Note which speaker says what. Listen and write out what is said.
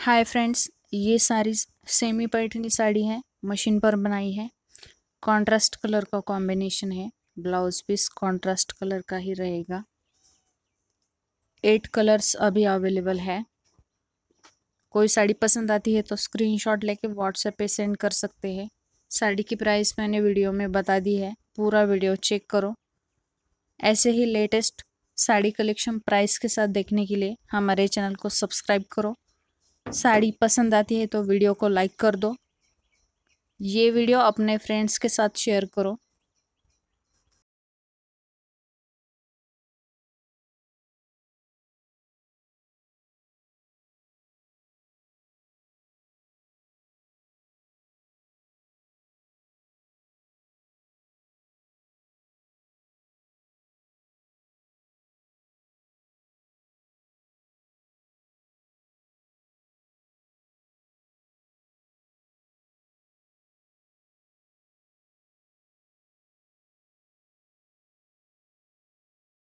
Speaker 1: Hi friends, ये सारी semi Paithani sari है मशीन पर बनाई है। कॉन्ट्रास्ट कलर का कॉम्बिनेशन है। ब्लाउज पीस कॉन्ट्रास्ट कलर का ही रहेगा। एट कलर्स अभी अवेलेबल है। कोई साड़ी पसंद आती है तो स्क्रीनशॉट लेके व्हाट्सएप पे सेंड कर सकते हैं। साड़ी की प्राइस मैंने वीडियो में बता दी है। पूरा वीडियो चेक करो। ऐसे ही लेटेस्ट साड़ी कलेक्शन प्राइस के साथ देखने के लिए हमारे चैनल को सब्सक्राइब करो। साड़ी पसंद आती है तो वीडियो को लाइक कर दो। ये वीडियो अपने फ्रेंड्स के साथ शेयर करो।